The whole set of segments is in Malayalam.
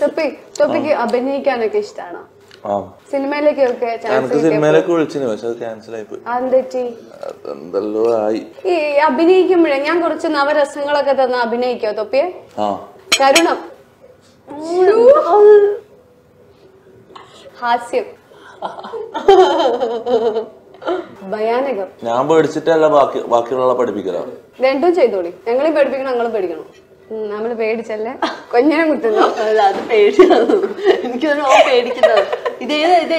തൊപ്പി തൊപ്പിക്ക് അഭിനയിക്കാനൊക്കെ ഇഷ്ടമാണോ ആ. സിനിമയിലേക്കൊക്കെ ചാൻസ് എനിക്ക് സിനിമയിലൊക്കെ വിളിച്ചിന് പക്ഷെ അത് ക്യാൻസൽ ആയി പോയി ആയി. ഈ അഭിനയിക്കുമ്പോഴേ ഞാൻ കുറച്ച് നവരസങ്ങളൊക്കെ തന്ന അഭിനയിക്കോ തൊപ്പിയെ ആ. കരുണം ഹാസ്യം. ഭയാനകം. ഞാൻ പേടിച്ചിട്ടല്ല ബാക്കി ബാക്കിയുള്ള പഠിപ്പിക്കലോ. രണ്ടും ചെയ്തോളി. ഞങ്ങളെയും പഠിപ്പിക്കണം ഞങ്ങളും പേടിക്കണം ഉം, നമ്മൾ പേടിച്ചല്ലേ? കൊഞ്ഞിനെ കുത്തുന്നു. അത് പേടിയാണ് എനിക്കൊരു ഇത്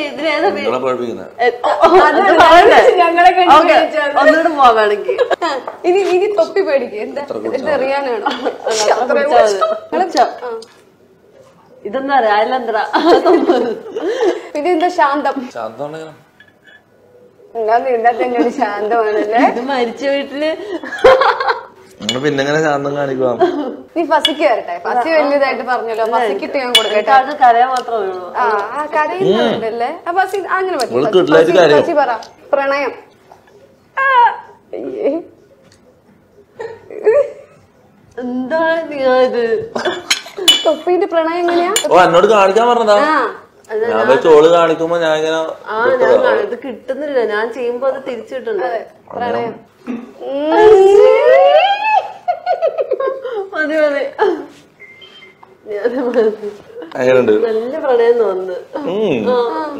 ഇതിലേതാ അത് പറയണ്ടേ? ഞങ്ങളെ. ഒന്നുകൂടെ പോവാണെങ്കിൽ ഇനി ഇനി തൊപ്പി പേടിക്കും. എന്താ ഇത് എറിയാനാണോ? ഇതെന്താ പിന്നെ എന്താ ശാന്തം? ശാന്തമാണ് ശാന്തമാണല്ലേ? ഇത് മരിച്ച വീട്ടിൽ പിന്നെ എങ്ങനെ ശാന്തം കാണിക്കുക നീ ഫസിക്ക് വരട്ടെ. ഫസി വലിയതായിട്ട് പറഞ്ഞല്ലോ. ഫസിക്കിട്ട് ഞാൻ കൊടുക്കട്ടെ. അത് മാത്രമേ ഉള്ളൂ. ആ ആ കരയുന്നുണ്ടല്ലേ? ആ ഫസി അങ്ങനെ പറ്റും. ഫസി- പറ. പ്രണയം. എന്താണ് നീ ഇത് തൊപ്പിന്റെ പ്രണയം എങ്ങനെയാ? ഓ എന്നോട് കാണിക്കാൻ പറഞ്ഞതാ. ആ. ഞാൻ ചോൾ ഓൾ കാണിക്കുമ്പോ ഞാൻ ഇങ്ങനെ ആ ഞാൻ. ഇത് കിട്ടുന്നില്ല. ഞാൻ ചെയ്യുമ്പോ അത് തിരിച്ചു കിട്ടുന്നുണ്ട് പ്രണയം. നല്ല പ്രണയം തോന്നുന്നു. ഉം.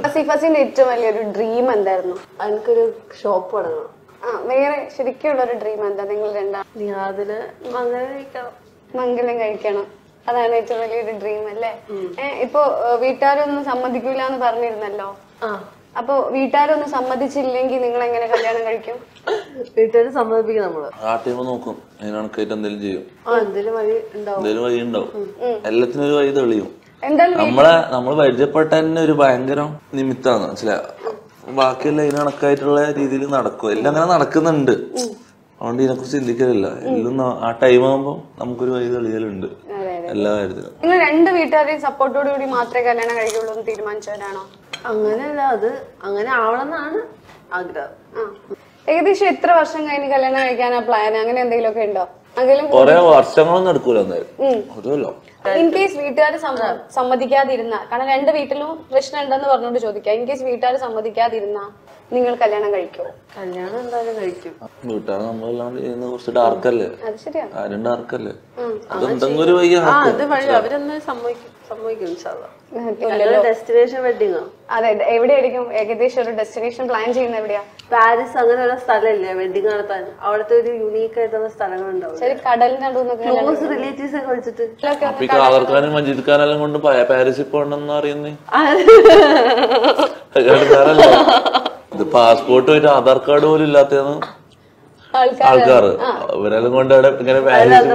ഫസി ഫസിന്റെ ഏറ്റവും വലിയൊരു ഡ്രീം എന്തായിരുന്നു? എനിക്കൊരു ഷോപ്പ് തുടങ്ങണം ആ വേറെ ശരിക്കുള്ള ഒരു ഡ്രീം എന്താ? നിങ്ങൾ രണ്ടാം അതിൽ കഴിക്കണം. മംഗലം കഴിക്കണം. അതാണ് ഏറ്റവും വലിയൊരു ഡ്രീം അല്ലേ? ഇപ്പൊ വീട്ടുകാരൊന്നും സമ്മതിക്കൂല എന്ന് പറഞ്ഞിരുന്നല്ലോ? ആ. അപ്പൊ വീട്ടുകാരൊന്നും സമ്മതിച്ചില്ലെങ്കിൽ നിങ്ങൾ എങ്ങനെ കല്യാണം കഴിക്കും? വീട്ടുകാർ സമ്മതിപ്പിക്കും നമ്മൾ. ആ ടീം നോക്കും. അതിനണക്കായിട്ട് എന്തെങ്കിലും ചെയ്യും. എന്തെങ്കിലും വഴി ഉണ്ടാവും. എന്തെങ്കിലും വഴി ഉണ്ടാവും. എല്ലാത്തിനും ഒരു വഴി തെളിയും. നമ്മളെ നമ്മൾ പരിചയപ്പെട്ട തന്നെ ഒരു ഭയങ്കര നിമിത്താണ് മനസ്സിലായ? ബാക്കിയെല്ലാം ഇതിനണക്കായിട്ടുള്ള രീതിയിൽ നടക്കും. എല്ലാം അങ്ങനെ നടക്കുന്നുണ്ട്. അതുകൊണ്ട് ഇതിനെക്കുറിച്ച് ചിന്തിക്കലില്ല. എല്ലാം ആ ടൈം ആകുമ്പോൾ നമുക്കൊരു വഴി തെളിയലുണ്ട്. അതെ അതെ. എല്ലാ കാര്യത്തിലും. നിങ്ങൾ രണ്ട് വീട്ടുകാരെയും സപ്പോർട്ടോടുകൂടി മാത്രമേ കല്യാണം കഴിക്കുള്ളൂ എന്ന് തീരുമാനിച്ചവരാണോ? അങ്ങനെയല്ല അത് അങ്ങനെ ആവണമെന്നാണ് ആഗ്രഹം. ഏകദേശം എത്ര വർഷം കഴിഞ്ഞ് കല്യാണം കഴിക്കാനാ പ്ലാൻ അങ്ങനെ എന്തെങ്കിലും ഒക്കെ ഉണ്ടോ കൊറേ വർഷങ്ങളൊന്നും എടുക്കൂല എന്തായാലും അതുമല്ലോ ഇൻ കേസ് വീട്ടുകാർ സമ്മതിക്കാതിരുന്ന. കാരണം രണ്ട് വീട്ടിലും പ്രശ്നം ഉണ്ടെന്ന് പറഞ്ഞോണ്ട് ചോദിക്കാം. ഇൻ കേസ് വീട്ടുകാർ സമ്മതിക്കാതിരുന്ന നിങ്ങൾ കല്യാണം കഴിക്കോ? കല്യാണം എന്തായാലും കഴിക്കും. വീട്ടുകാർ നമ്മളെല്ലാം ചെയ്യുന്ന കുറച്ച് ഡാർക്കല്ലേ അത് ശരിയാ. ആരും ഡാർക്കല്ലേ അതെന്തെങ്കിലും ഒരു വഴി ആ അത് വഴി അവരെന്നെ സമ്മതിക്കും സമ്മതിക്കും ഡെസ്റ്റിനേഷൻ വെഡിങ് അതെ എവിടെയായിരിക്കും? ഏകദേശം ഒരു ഡെസ്റ്റിനേഷൻ പ്ലാൻ ചെയ്യുന്ന എവിടെയാ? പാരീസ് അങ്ങനെയുള്ള ഒരു സ്ഥലമില്ലേ? വെഡിങ് നടത്താൻ. അവിടുത്തെ ഒരു യുണീക്ക് ആയിട്ടുള്ള സ്ഥലങ്ങളുണ്ടാവും നടുന്നൊക്കെ ക്ലോസ് റിലേറ്റീവ്സ് ഒക്കെ വിളിച്ചിട്ട്. ഈ കാതർക്കാനും മഞ്ജിത് ഖാനെല്ലാം കൊണ്ട് പാരീസിൽ പോകണമെന്ന് അറിയുന്നേ? ഇത് പാസ്പോർട്ട് പോയിട്ട് ആധാർ കാർഡ് പോലും ഇല്ലാത്തതാണ്. ആൾക്കാർ ഇവരെല്ലാം കൊണ്ട് അവിടെ ഇങ്ങനെ പാരീസിൽ